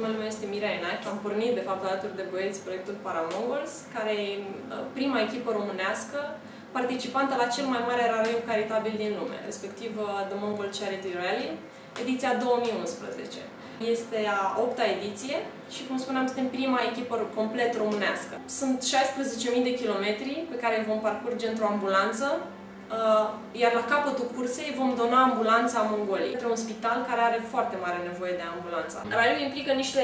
Numele meu este Mirea Enache. Am pornit, de fapt, alături de băieți proiectul Paramongols, care e uh, prima echipă românească participantă la cel mai mare rariu caritabil din lume, respectiv uh, The Mongol Charity Rally, ediția 2011. Este a opta ediție și, cum spuneam, suntem prima echipă complet românească. Sunt 16.000 de kilometri pe care îi vom parcurge într-o ambulanță, uh, iar la capătul cursei vom dona ambulanța Mongoliei către un spital care are foarte mare nevoie de ambulanța. Raliul implică niște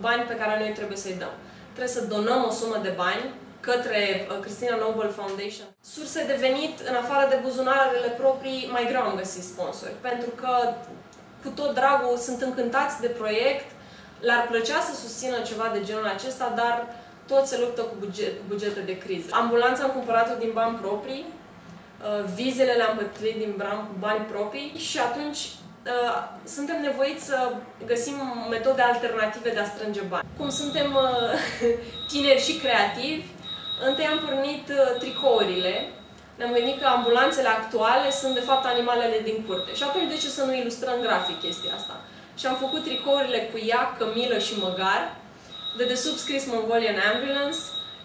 bani pe care noi trebuie să-i dăm. Trebuie să donăm o sumă de bani către uh, Cristina Noble Foundation. Surse de venit, în afară de buzunarele proprii, mai greu am găsit sponsori, pentru că cu tot dragul sunt încântați de proiect, le-ar plăcea să susțină ceva de genul acesta, dar tot se luptă cu, buget, cu bugete de criză. Ambulanța am cumpărat-o din bani proprii, uh, vizele le-am plătit din bani proprii și atunci uh, suntem nevoiți să găsim metode alternative de a strânge bani. Cum suntem tineri și creativi, întâi am pornit tricourile ne-am gândit că ambulanțele actuale sunt de fapt animalele din curte. Și atunci de ce să nu ilustrăm grafic chestia asta? Și am făcut tricourile cu ea, cămilă și măgar, de desubt scris Mongolian Ambulance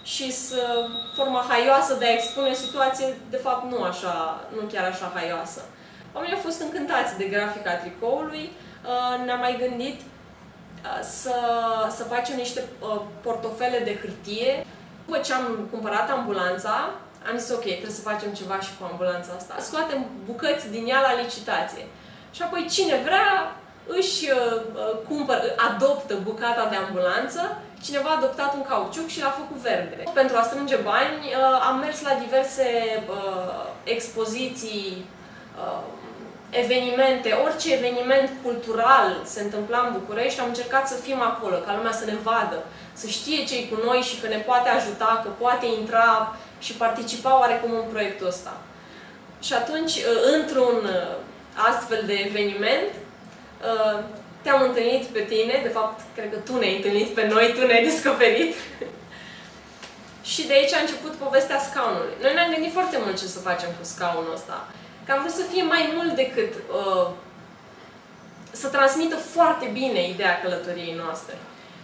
și să forma haioasă de a expune situație, de fapt nu așa, nu chiar așa haioasă. Oamenii au fost încântați de grafica tricoului, uh, ne-am mai gândit uh, să, să facem niște uh, portofele de hârtie. După ce am cumpărat ambulanța, am zis, ok, trebuie să facem ceva și cu ambulanța asta. Scoatem bucăți din ea la licitație. Și apoi cine vrea își uh, uh cumpăr, adoptă bucata de ambulanță, cineva a adoptat un cauciuc și l-a făcut verde. Pentru a strânge bani uh, am mers la diverse uh, expoziții, uh, evenimente, orice eveniment cultural se întâmpla în București, am încercat să fim acolo, ca lumea să ne vadă, să știe ce cu noi și că ne poate ajuta, că poate intra și participa oarecum în proiectul ăsta. Și atunci, uh, într-un uh, astfel de eveniment, uh, te-am întâlnit pe tine, de fapt, cred că tu ne-ai întâlnit pe noi, tu ne-ai descoperit. și de aici a început povestea scaunului. Noi ne-am gândit foarte mult ce să facem cu scaunul ăsta. Că am vrut să fie mai mult decât uh, să transmită foarte bine ideea călătoriei noastre.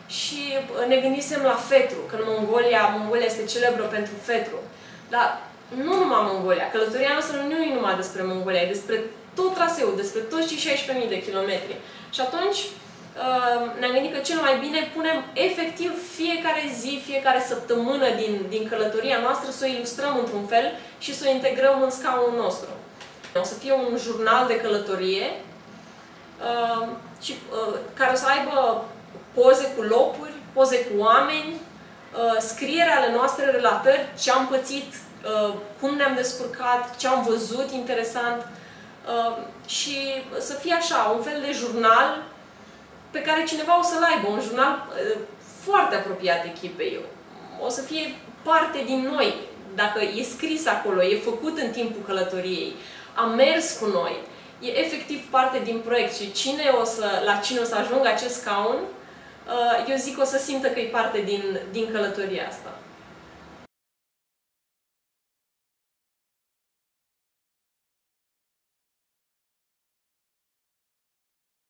Și uh, ne gândisem la fetru, că în Mongolia, Mongolia este celebră pentru fetru. Dar nu numai Mongolia, călătoria noastră nu e numai despre Mongolia, e despre tot traseul, despre toți cei 16.000 de kilometri. Și atunci uh, ne-am gândit că cel mai bine punem efectiv fiecare zi, fiecare săptămână din, din călătoria noastră să o ilustrăm într-un fel și să o integrăm în scaunul nostru. O să fie un jurnal de călătorie uh, și, uh, care o să aibă poze cu locuri, poze cu oameni, uh, scriere ale noastre, relatări, ce am pățit, uh, cum ne-am descurcat, ce am văzut interesant uh, și să fie așa, un fel de jurnal pe care cineva o să-l aibă, un jurnal uh, foarte apropiat echipei. O să fie parte din noi, dacă e scris acolo, e făcut în timpul călătoriei a mers cu noi, e efectiv parte din proiect și cine o să, la cine o să ajungă acest scaun, uh, eu zic o să simtă că e parte din, din călătoria asta.